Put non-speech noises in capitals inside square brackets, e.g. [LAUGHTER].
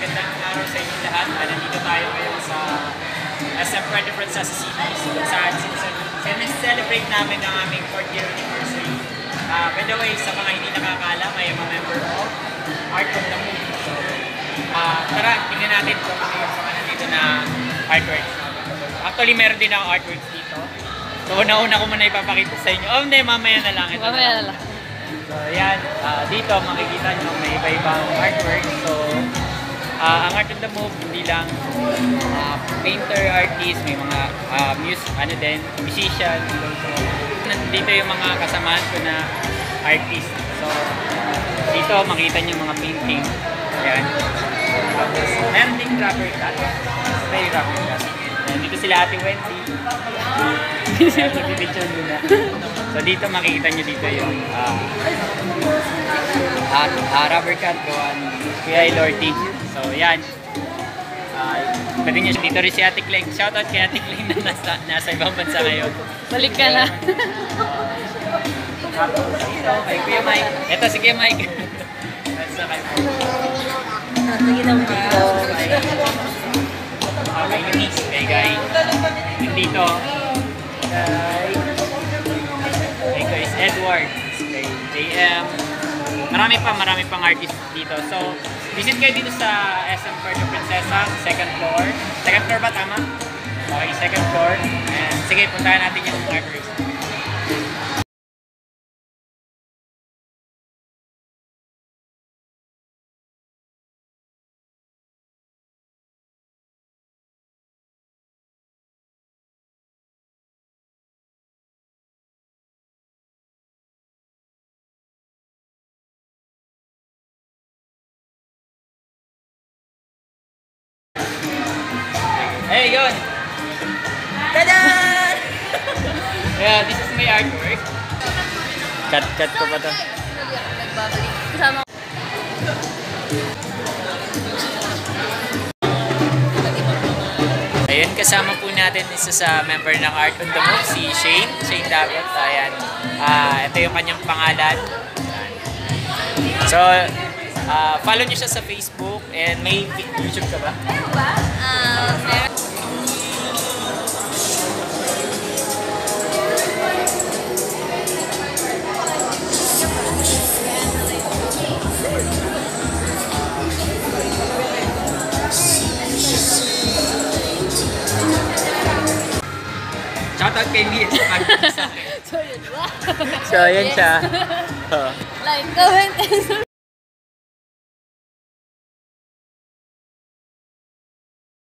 magandang araw sa inyo lahat. Ah, nandito tayo ngayon sa SM Freddy Princess City kung saan celebrate namin ang aming 4th year anniversary. Ah, by the way, sa mga hindi nakakaalam, I am a member of Art of the Moon. So, ah, tara, tingnan natin kung ano yung mga nandito na artworks. Actually, meron din ako artworks dito. So, una-una ko muna ipapakita sa inyo. Oh, hindi, mamaya na lang. Ito Mamaya na lang. So, ayan. ah, dito, makikita nyo may iba-ibang artwork. So, ah, ang Art of the Move, hindi lang ah, painter, artist, may mga uh, music, ano din, musician. So, nandito yung mga kasamahan ko na artist. So, dito, makita yung mga painting. Ayan. Tapos, meron din rubber cut. May rubber cut. Ayan, dito sila Ate Wendy. So dito makikita nyo dito yung uh, uh, uh, rubber cut gawa ni Kuya Lordy. So yan. Uh, pwede nyo dito rin si Ate Clegg. Shoutout kay Ate Clegg na nasa, nasa ibang bansa ngayon. Balik ka na. Dito kay Kuya Mike. Ito si Kuya Mike. Nasa kay Nakikita mo dito. uh, kay Eunice, kay Guy. Yung dito. Kay Chris Edward, kay JM. Marami pa, marami pang artist dito. So, visit kayo dito sa SM Puerto Princesa, second floor. Second floor ba, tama? Okay, second floor. And sige, puntahan natin yung artworks. Hey, yun! Tada! [LAUGHS] Yeah, this is my artwork. Cut, cut ko pa to. Nagbabalik. Kasama Ayun, kasama po natin isa sa member ng Art on the Move, si Shane. Shane Dagot. Ayan. Ah, ito yung kanyang pangalan. Ayan. So, ah, follow niyo siya sa Facebook and may YouTube ka ba? Ah, meron. Kay Lee. [LAUGHS] So, yun ba? so, ayan siya. [LAUGHS] Like, comment, and [LAUGHS]